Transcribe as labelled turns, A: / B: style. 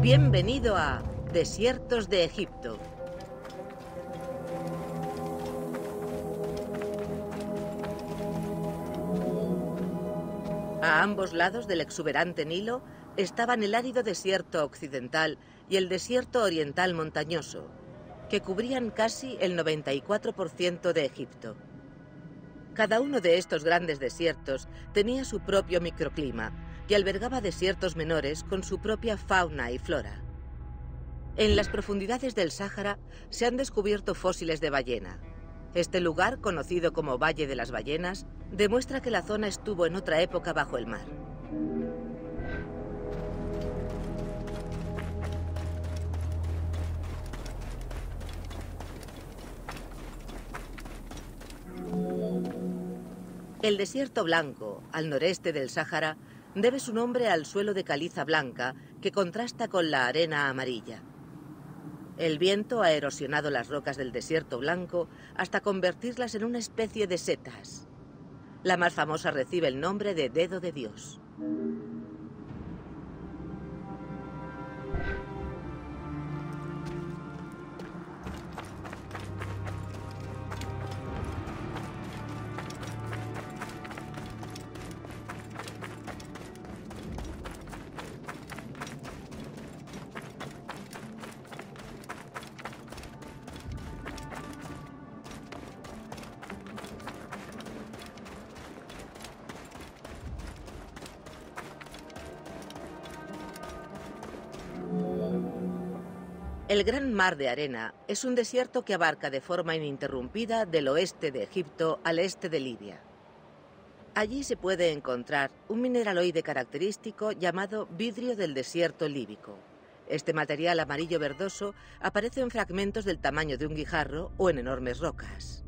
A: Bienvenido a Desiertos de Egipto. A ambos lados del exuberante Nilo estaban el árido desierto occidental y el desierto oriental montañoso, que cubrían casi el 94% de Egipto. Cada uno de estos grandes desiertos tenía su propio microclima y albergaba desiertos menores con su propia fauna y flora. En las profundidades del Sáhara se han descubierto fósiles de ballena. Este lugar, conocido como Valle de las Ballenas, demuestra que la zona estuvo en otra época bajo el mar. El desierto blanco, al noreste del Sáhara, debe su nombre al suelo de caliza blanca que contrasta con la arena amarilla. El viento ha erosionado las rocas del desierto blanco hasta convertirlas en una especie de setas. La más famosa recibe el nombre de dedo de Dios. El Gran Mar de Arena es un desierto que abarca de forma ininterrumpida del oeste de Egipto al este de Libia. Allí se puede encontrar un mineraloide característico llamado vidrio del desierto líbico. Este material amarillo verdoso aparece en fragmentos del tamaño de un guijarro o en enormes rocas.